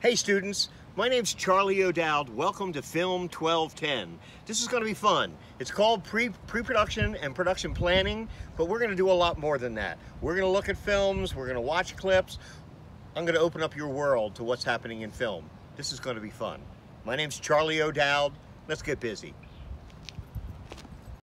Hey students, my name's Charlie O'Dowd. Welcome to Film 1210. This is going to be fun. It's called pre- pre-production and production planning, but we're going to do a lot more than that. We're going to look at films, we're going to watch clips. I'm going to open up your world to what's happening in film. This is going to be fun. My name's Charlie O'Dowd. Let's get busy.